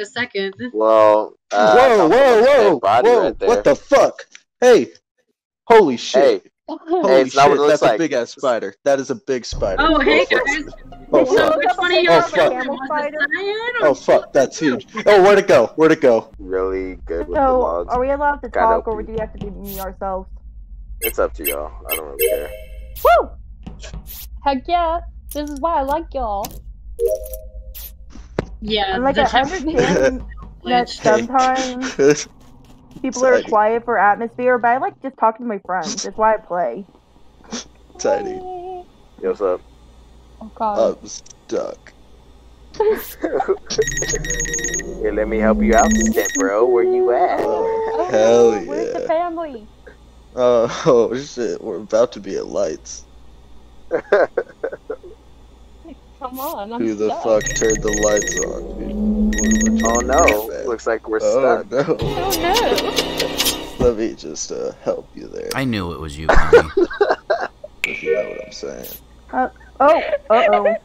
a second. Well, uh, I whoa, whoa, whoa, whoa! right what the fuck? Hey, holy shit! Hey, Holy Hey, it's not shit! what it looks That's like. a big ass spider. That is a big spider. Oh, hey guys. Oh, So fuck. which one of Oh, y'all fuck. was it? Was it Cyan or Oh fuck, that's huge. Oh, where'd it go? Where'd it go? really good with the So, logs. are we allowed to Gotta talk, or do we have to be me ourselves? It's up to y'all. I don't really care. Woo! Heck yeah. This is why I like y'all. Yeah, And like, the I understand that sometimes people are quiet for atmosphere, but I like just talking to my friends. That's why I play. Tiny. Hey. Yo, what's up? Oh god. I'm stuck. Here, let me help you out, step bro. Where you at? Oh, oh hell no, Where's the family? Oh, oh shit, we're about to be at lights. Come on. I'm Who the stuck. fuck turned the lights on, oh no, looks like we're Oh stuck. no. Oh no. Let me just uh, help you there. I knew it was you, Connie. If you know what I'm saying. Uh, Oh, uh oh.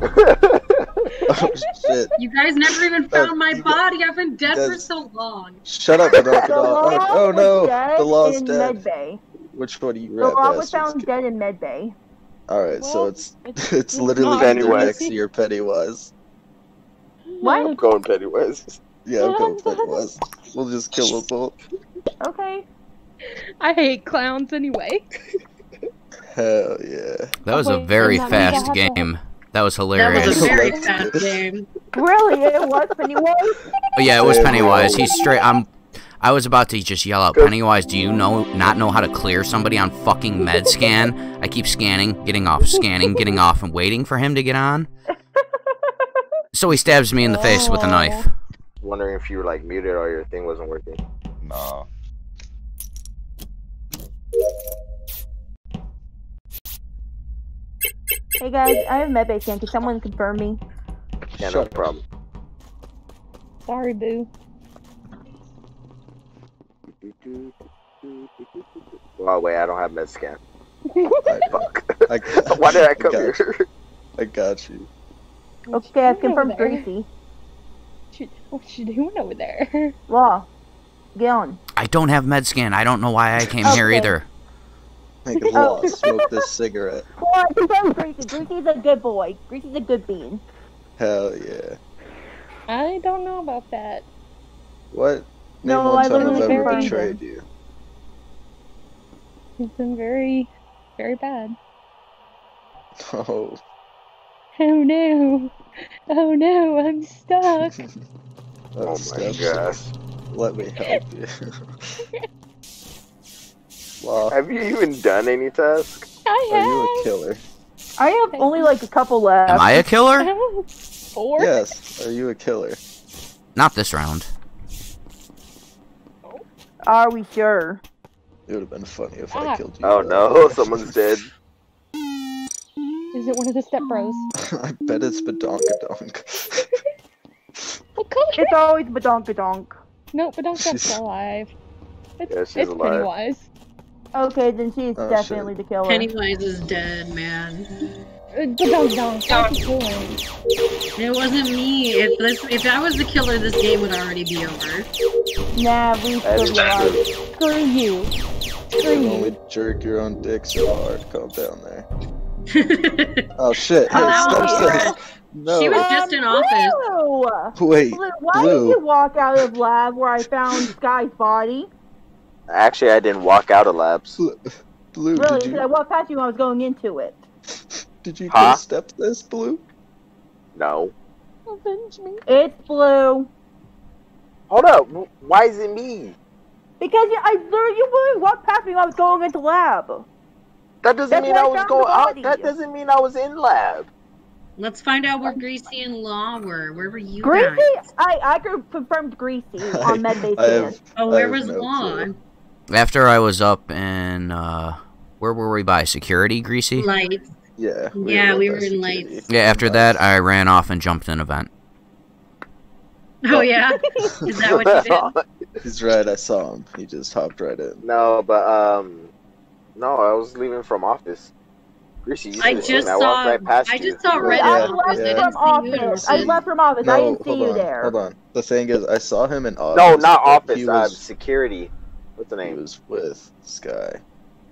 Oh shit. You guys never even found my body. I've been dead for so long. Shut up, Adolf. The Oh, log oh no, was dead the law's in dead. Medbay. Which one are you The rat log was bastards? found dead in Medbay. Alright, so Well, it's it's- it's it's literally Pennywise. next to your Pennywise. What? I'm going Pennywise. Yeah, I'm going Pennywise. We'll just kill them both. Okay. I hate clowns anyway. Hell yeah. That was a very does that mean I fast have to- game. That was hilarious. That was a very fast game. Really? It was Pennywise? Oh, yeah, it was Pennywise. He's straight. I'm. I was about to just yell out, Pennywise. Do you know not know how to clear somebody on fucking med scan? I keep scanning, getting off, scanning, getting off, and waiting for him to get on. So he stabs me in the face with a knife. Wondering if you were like muted or your thing wasn't working. No. Hey guys, I have Medbay scan. Can someone confirm me? Yeah, no problem. Sorry, boo. Oh wait, I don't have med scan. I, Fuck. I, Why did I come got here? You. I got you. Okay, I've What you doing confirmed over there? Gracie. What- What you doing over there? Law. Get on. I don't have med scan. I don't know why I came here Okay. either. Make a law. Smoke this cigarette. Well, I confirmed Gracie. Gracie's a good boy. Gracie's a good bean. Hell yeah. I don't know about that. What? Name No, one I time I've literally ever confirmed betrayed him. you. It's been very, very bad. Oh. Oh no. Oh no, I'm stuck. Oh my gosh. Let me help you. Law, Have you even done any tasks? I are you a killer? I have only like a couple left. Am I a killer? Four? Yes. Are you a killer? Not this round. Are we sure? It would have been funny if I Ah. killed you. Oh no, someone's dead. Is it one of the step bros? I bet it's Badonkadonk. Come here. It's always badonkadonk. No, but don't She's- alive. It's, Yeah, she's it's alive. Pennywise. Okay, then she's Oh, definitely the killer. Pennywise is dead, man. Don't, don't. I can. It wasn't me. If this, if I was the killer, this game would already be over. Nah, we That still is be alive. true. Screw you. Screw You you. only jerk your own dick so hard. Calm down there. Oh shit! Hey, Oh, stop no. No. She was just in um, office. Blue! Wait. Blue, why Blue. did you walk out of lab where I found Sky's body? Actually, I didn't walk out of labs. Blue, Blue Really? did Because I walked past you when I was going into it. Did you Huh? go step this Blue? No. Avenge me. It's Blue. Hold up. Why is it me? Because you, I literally, you literally walked past me when I was going into lab. That doesn't That's mean I I was going out. That doesn't mean I was in lab. Let's find out where Greasy and Law were. Where were you Greasy? guys? I, I could confirmed Greasy on Medbay I have, Oh, where was no Law? clue. After I was up in uh, where were we by security, Greasy? Lights. Yeah. Yeah, right we were in security. lights. Yeah. After that, I ran off and jumped in a vent. Oh yeah, is that what you did? He's right. I saw him. He just hopped right in. no, but um, no, I was leaving from office. Greasy, you I should have seen just me. I walked saw. right past I just saw You were red I Yeah, in left yeah. From didn't see you in office. I left from office. I didn't see hold you there. hold on. The thing is, I saw him in office. No, not office. He uh, was, security. What's the he name? was with Sky.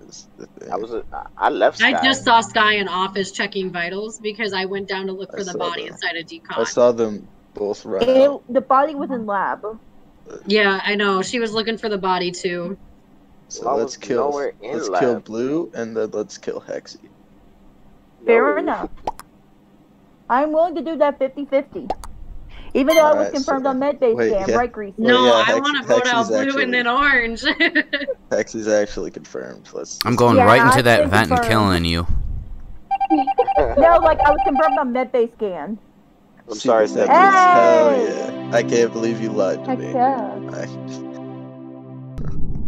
Is the thing. I was. A, I left. I just saw Sky in office checking vitals because I went down to look I for the body that. inside of decon. I saw them both run It, out. the body was in lab. Yeah, I know. She was looking for the body too. So I let's kill. Let's lab. kill Blue, and then let's kill Hexy. Fair No. enough. I'm willing to do that 50-50. Even though I was Alright, confirmed so- on medbase wait, scam, yeah. right, Greasy? Well, No, yeah, I want to vote out blue actually- and then orange. Hexy's actually confirmed. Let's. I'm going Yeah, right into I that think vent and killing you. No, like I was confirmed on medbase scan. I'm sorry, Second. Stephanie. Hell Hey! yeah! I can't believe you lied to Heck me. yeah. I-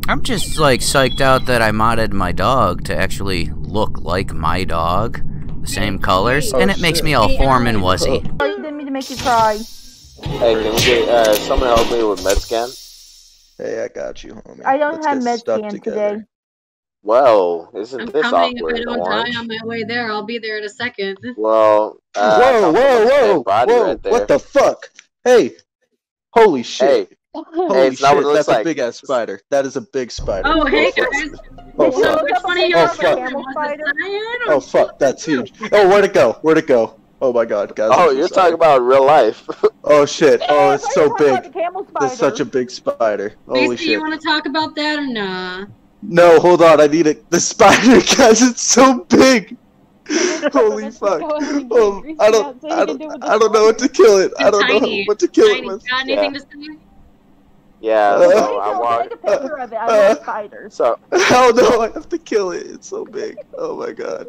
I'm just like psyched out that I modded my dog to actually look like my dog, the same colors, Oh, and it makes me all Foreman Wuzzy. I oh, didn't mean to make you cry. Hey, can we get uh, someone help me with MedScan? Hey, I got you, homie. I don't Let's have get med scan together. today. Well, isn't I'm this coming. awkward, If I don't Orange? die on my way there, I'll be there in a second. Well, uh, whoa, whoa, whoa, whoa! right what the fuck? Hey, holy shit! Hey, Holy Hey, it's shit! what it looks That's like. a big ass spider. That is a big spider. Oh, hey fuck. guys. Oh, Did you So fuck. which one of you Oh, are picture of a fuck. camel was spider? the cyan? Oh fuck, that's huge. Oh, where'd it go? Where'd it go? Oh my god, guys. Oh, I'm oh, you're sorry. talking about real life. Oh shit! Yeah, Oh, it's so you were talking about big. the. It's such a big spider. Holy Lacey, you want to talk about that or nah? No, hold on. I need it. The spider, guys. It's so big. Holy fuck! go ahead and get Oh, I don't. I don't. do with I don't know what to kill it. I don't know what to kill it with. Got anything to say? Yeah, Uh, so Take I a- walked. Take a picture of it. I Uh, love spiders. So Hell no! I have to kill it. It's so big. Oh my god.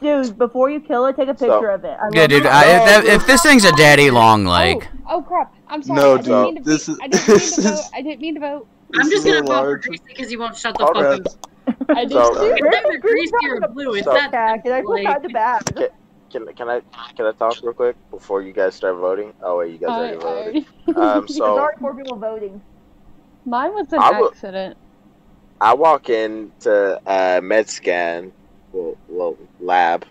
Dude, before you kill it, take a picture So- of it. I Yeah, dude. I, if, that, if this thing's a daddy long leg, Oh, oh crap! I'm sorry. No, I didn't dude, mean to this be- is- I didn't mean this to vote. is- I didn't mean to vote. I'm just gonna vote for large- Greasy because you won't shut the Hold fuck on. up. I just So- too. It's either Greasy or Blue. It's So- that Cat, Did I simple, feel kind of like- can can I can I talk real quick before you guys start voting? Oh wait, you guys I, already voted. I, Um, There's so already four people voting. Mine was an I will- accident. I walk into uh, MedScan, well, well, lab,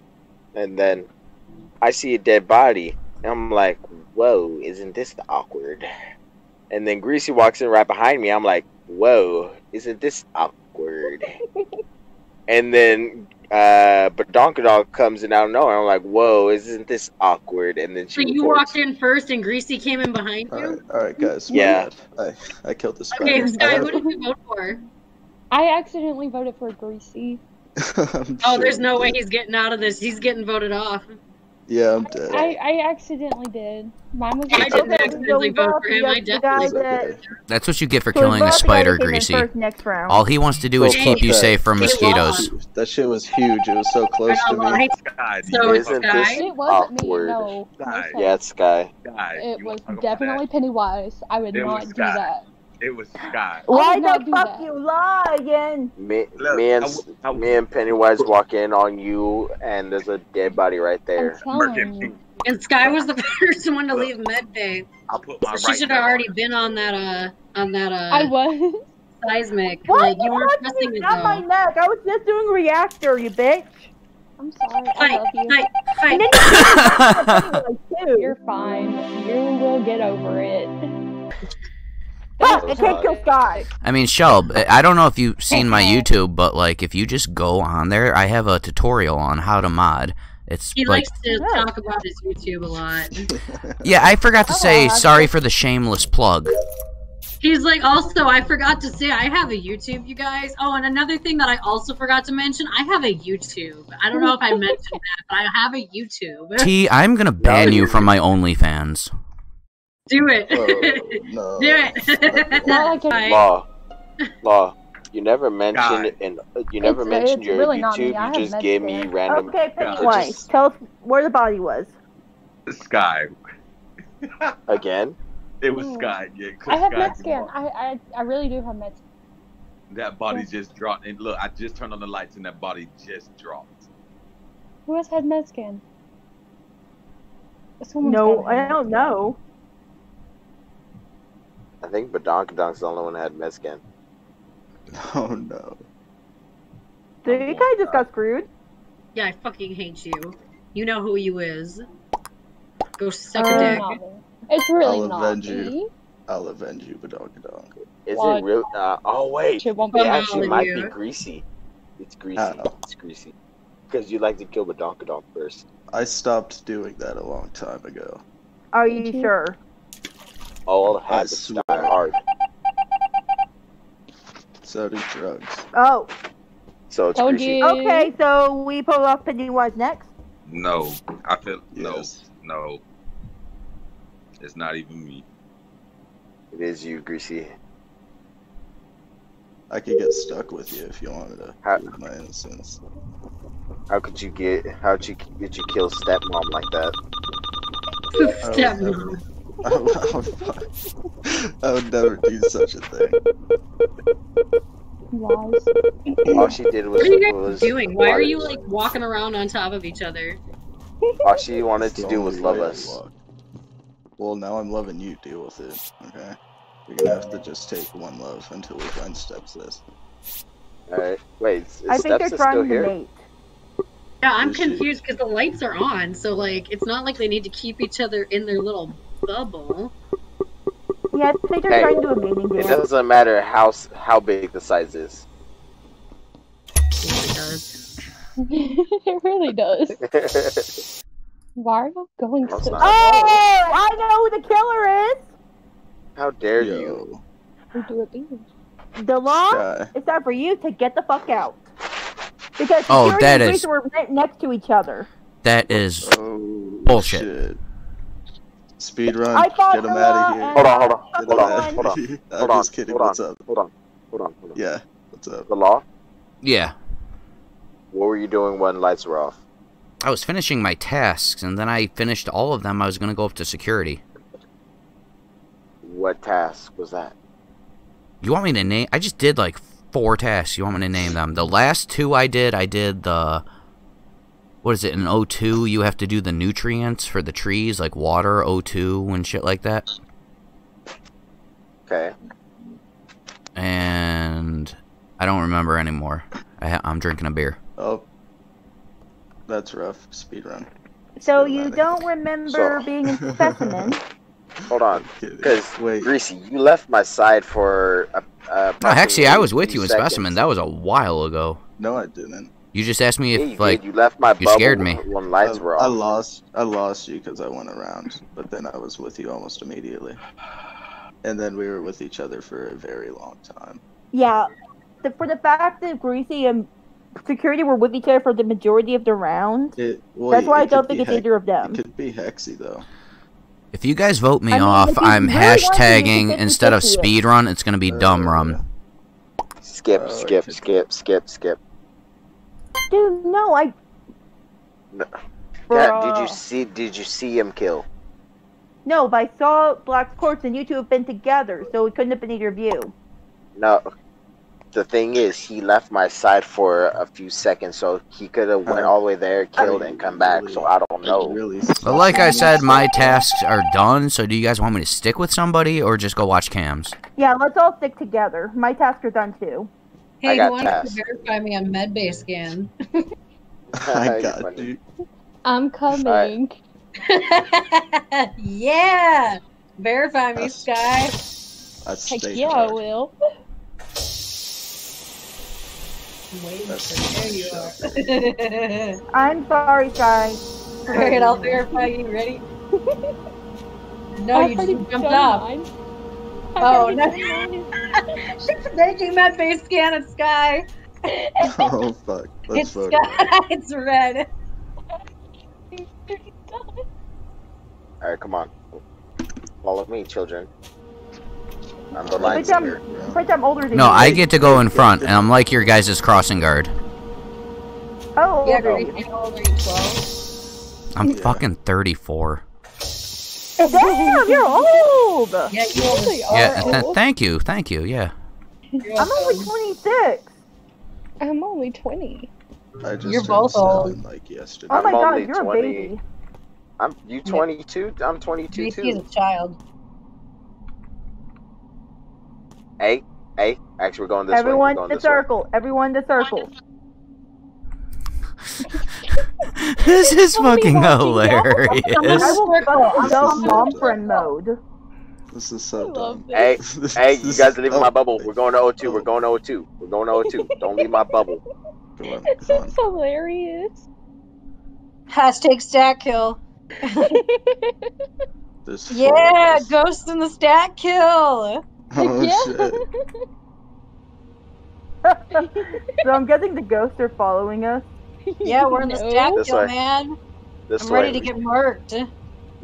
and then I see a dead body, and I'm like, "Whoa, isn't this awkward?" And then Greasy walks in right behind me. I'm like, "Whoa, isn't this awkward?" and then uh, Badonkadog comes in out of nowhere. I'm like, "Whoa, isn't this awkward?" And then she. So you reports. walked in first and Greasy came in behind All right, you? all right, guys. Yeah. I I killed the spider. Okay, I Sky, have- who did you vote for? I accidentally voted for Greasy. Oh, sure there's no you way he's getting out of this. He's getting voted off. Yeah, I'm dead. I, I accidentally did. Mine was. I didn't accidentally vote for him. I the definitely guy voted that- for him. that's what you get for So killing a Buff, the guy spider, that came in Greasy. Next round. All he wants to do is Well, keep you fuck safe from mosquitoes. lost. That shit was huge. It was so close to me. right? God, So it's Isn't Sky? this It wasn't awkward? No. no Guy. chance. Yeah, it's Sky. Sky. It You was wanna talk definitely Pennywise. I would It not do that. That? It was Sky. Why the fuck that. you lying? again? Me, Look, me and I w- I w- me and Pennywise walk in on you, and there's a dead body right I'm there. telling you. And Sky was the first one to leave medbay. I'll put my So she should have already it. been on that uh on that Uh, I was. seismic. What Like you weren't pressing it Not my neck. I was just doing reactor, you bitch. I'm sorry. I Fight, love you. fight, And then you You're fine. You will get over it. Fuck, I can't kill Sky. I mean, Shelb, I don't know if you've seen my YouTube, but like, if you just go on there, I have a tutorial on how to mod. It's He like, likes to Yeah. talk about his YouTube a lot. yeah, I forgot to Oh, say sorry for the shameless plug. He's like, also, I forgot to say, I have a YouTube, you guys. Oh, and another thing that I also forgot to mention, I have a YouTube. I don't know if I mentioned that, but I have a YouTube. T, I'm gonna ban you from my OnlyFans. Do it. Oh, no. Do it. Not like a- Law, law. You never mentioned God. and you never It's- mentioned it's your really not me. YouTube. I You just gave me scan. random. Okay, God. Pennywise, Just- tell us where the body was. Sky. Again, It was hmm. Sky. Yeah, 'cause I have Sky med just scan. I, I I really do have med scan. That body just dropped. And look, I just turned on the lights and that body just dropped. Who has had med scan? Someone's No, I don't know. I think Badonkadonk's the only one that had Mescan. Oh no. The guy just got screwed. Yeah, I fucking hate you. You know who you is. Go suck Uh, a dick. It's really I'll not avenge me. you. I'll avenge you, Badonkadonk. Is What? it real? Uh, oh wait, It won't be it actually might you. be greasy. It's greasy. It's greasy. Because you like to kill Badonkadonk first. I stopped doing that a long time ago. Are you you? sure? All I habits swear. So do drugs. Oh, So it's Told greasy. you. okay. So we pull off Pennywise next. No, I feel Yes. no, no. It's not even me. It is you, greasy. I could get stuck with you if you wanted to How- prove my innocence. How could you get? How'd you get you kill stepmom like that? Stepmom. Never- I would, I would- never do such a thing. Lies. All she did was What are you guys was doing? Why are you like walking around on top of each other? All she wanted to the do was love us. Well, now I'm loving you. Deal with it. Okay. You're gonna have to just take one love until we find steps this. All right. Wait, is I think Steps they're still trying to here? mate. Yeah, I'm Is confused because the lights are on, so like it's not like they need to keep each other in their little bubble. Yeah, I think they're Hey, trying to do a mating It doesn't matter how how big the size is. Yes, it does. it really does. Why are you going That's so not- Oh, I know who the killer is. how dare you? Yo, Who do it be? The law. guy. It's time for you to get the fuck out. Because Oh, security that and were right next to each other. That is Oh, Bullshit. shit. Speed run. I fought Get him the out of here. and- Hold on, hold on, Get hold on, hold on. I'm hold just kidding. on. What's up? hold on, hold on, hold on. Yeah. What's up? The law. yeah. What were you doing when lights were off? I was finishing my tasks, and then I finished all of them. I was gonna go up to security. What task was that? You want me to name? I just did like four tasks. You want me to name them? The last two I did, I did the. What is it? In O2, you have to do the nutrients for the trees, like water, O2, and shit like that. Okay. And I don't remember anymore. I ha- I'm drinking a beer. Oh. That's rough. Speed run. So Get you outta don't remember So- being in specimen. Hold on, because Wait. Greasy, you left my side for. Uh, uh, No, actually, I was with you in specimen. That was a while ago. No, I didn't. You just asked me Yeah, if you like did. you left my you scared me. when lights I, were I lost. I lost you because I went around, but then I was with you almost immediately. And then we were with each other for a very long time. yeah. The, for the fact that Greasy and security were with each other for the majority of the round, It, well, that's why it I don't think it's either of them. It could be Hexy though. if you guys vote me I mean, off, I'm really want to, you can hashtagging instead of it. speed run. It's gonna be dumb Uh, run. Skip, Oh, skip, skip, skip, skip. Dude, no, I. No. Dad, Bruh. did you see? Did you see him kill? No, but I saw Black's corpse and you two have been together, so it couldn't have been either of you. No. The thing is, he left my side for a few seconds, so he could have went Uh, all the way there, killed, and come back. So I don't know. Really But like I said, my tasks are done. So do you guys want me to stick with somebody or just go watch cams? Yeah, let's all stick together. My tasks are done too. I Hey, got who wants tasks. to verify me on Medbay scan? I got you. I'm coming. yeah! Verify me, That's- Sky. I Heck stay yeah, I hard. will. I'm waiting There you are. I'm sorry, guys. Alright, I'll verify you. Ready? No, I've you just jumped done off. mine. Oh, no. Done mine. She's making that base scan at Sky. Oh fuck. Let's it's vote. Sky. it's red. All right, come on. Follow me, children. I'm the Alright, line Which I'm, singer. which I'm older than No, you. I get to go in front, and I'm like your guys' crossing guard. Oh, Yeah, okay. Gracie, how old are you? 12? I'm Yeah. fucking 34. Damn, you're old. Yeah, you old Really as are Yeah, old. th- thank you, thank you. Yeah. I'm only 26. I'm only 20. I just You're turned both old. like yesterday. Oh my I'm god, you're 20. a baby. I'm you 22. I'm 22 Gracie is a child. Hey, hey. Actually, we're going this way. Everyone We're going to this way. circle. Everyone to circle. This is fucking hilarious. I will go This is so mom dumb. friend mode. This is I so dumb. Hey, hey, you guys is are leaving my bubble. We're going to O2. We're going to O2. We're going to O2. Don't leave my bubble. Come on, It's come just hilarious. Hashtag stat kill. There's four Yeah, of ghost in the stat kill. Oh yeah. shit. so I'm guessing the ghosts are following us. Yeah, we're in the stat This kill, way. man. This I'm way. ready to get murked. Me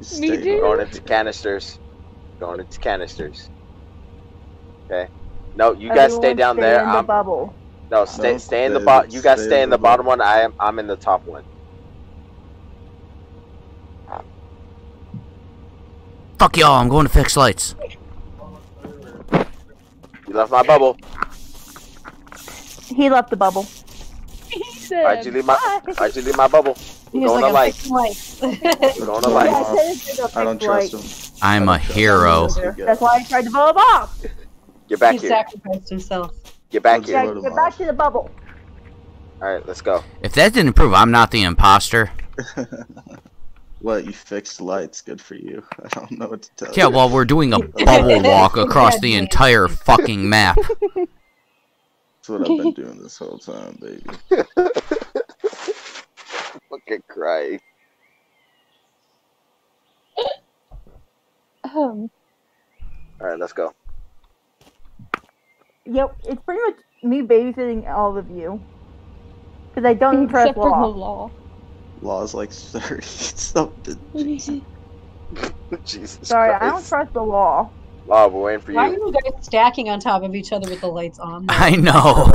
stay too. Going into canisters. Going into canisters. Okay. No, you guys stay down stay there. In I'm, bubble. no, stay No, stay in the stay- bottom. You guys stay stay in in the the bottom one. I am I'm in the top one. Fuck y'all, I'm going to fix lights. You left my bubble. He left the bubble. He said, Why'd leave my "Bye." Why'd you leave my bubble? We're He's going like, to I'm light. fixing lights. We're going to Yeah, light. Yeah, I gonna I don't trust lights. him. I'm a hero. That's why I tried to blow him off. Get back he here. sacrificed himself. Get back here. Yeah, get back to the bubble. All right, let's go. If that didn't prove I'm not the imposter. what? You fixed lights. Good for you. I don't know what to tell Yeah, you. Yeah, well, we're doing a bubble walk across the entire fucking map. That's what I've been doing this whole time, baby. Fucking crying. Um, All right, let's go. Yep, it's pretty much me babysitting all of you. Because I don't trust except for the law. law. Law's like 30 something. Jesus Sorry, I don't trust the law. Law, we're waiting for Why are you. you guys stacking on top of each other with the lights on? I know.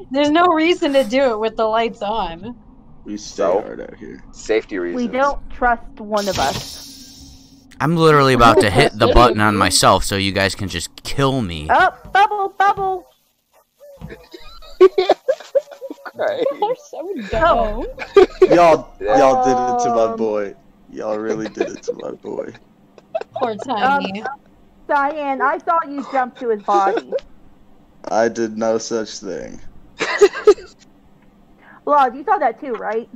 There's no reason to do it with the lights on. We stay So? hard out here. Safety reasons. We don't trust one of us. I'm literally about to hit the button on myself so you guys can just kill me. Oh, bubble, bubble. Crying. They're so dumb. Y'all, y'all did it to my Um, boy. Y'all really did it to my boy. Poor Tiny. Diane, I saw you jump to his body. I did no such thing. Law, you saw that too, right?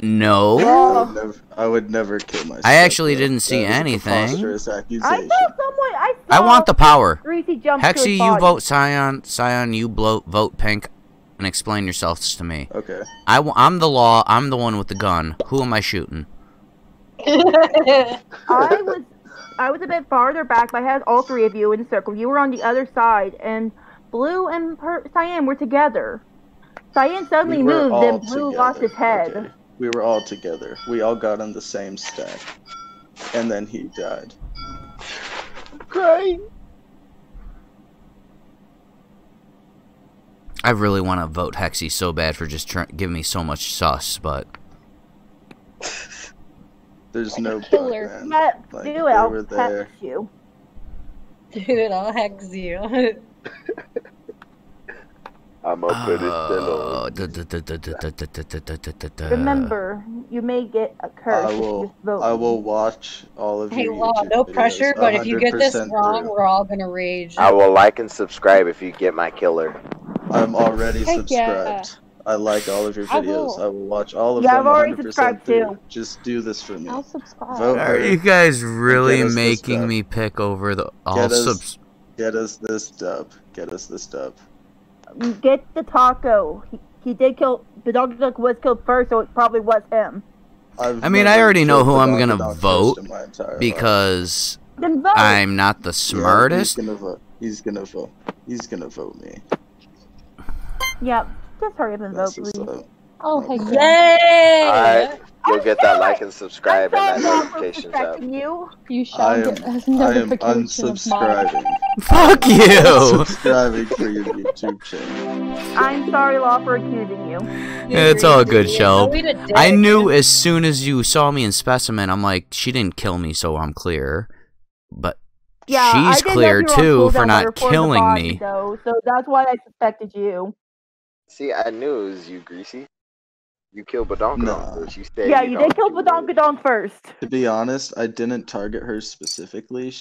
No. I would never, I would never kill myself. I actually bro. didn't see That is anything. preposterous I saw someone. I saw I want the power. Greasy jump Hexy, you body. vote Cyan. Cyan, you blow, vote pink. And explain yourselves to me. Okay. I, am the law. I'm the one with the gun. Who am I shooting? I was I was a bit farther back, but I had all three of you in a circle. You were on the other side, and Blue and per- Cyan were together. Cyan suddenly We moved, all then Blue together, lost his head. okay. We were all together. We all got on the same stack. And then he died. Crying. I really want to vote Hexy so bad for just try- giving me so much sus, but there's no killer. But like, do it. I'll were there. you. Do it. I'll hex you. I'm a British uh, fellow. Remember, you may get a curse. I will. I will watch all of hey, no pressure, but if you get this wrong, we're all gonna rage. I will like and subscribe if you get my killer. I'm already subscribed subscribed. I like all of your I videos. will. I will watch all of Yeah, them. Yeah, I've already 100% subscribed through. too. Just do this for me. I'll subscribe. Vote. Are you guys really Get us this making me pick over the all Get us- subs? Get us this dub. Get us this dub. Get the taco. He, he did kill. The dog duck was killed first, so it probably was him. I've I mean, I already know who I'm dog gonna dog vote first in my entire life. because Then vote. I'm not the Yeah, smartest. he's gonna vote. He's gonna vote. He's gonna vote me. yeah, just hurry up and vote, please. up. Oh, heck yeah. Yay! Alright, you'll get that I'm like and subscribe and that Law, for notifications up. you. You shall I am, get a I am notification of mine. unsubscribing. Fuck you! Unsubscribing for your YouTube channel. I'm sorry, Law, for accusing you. Yeah, it's all good, Shell. Delete a dick. I knew as soon as you saw me in specimen, I'm like, she didn't kill me, so I'm clear. But Yeah, she's clear you were on too for not you were pouring the killing body, me. Though, so that's why I suspected you. See, I knew it was you, Greasy. You killed Badonka, Nah. but you said yeah, you you don't did kill do it. First. To be honest, I didn't target her specifically.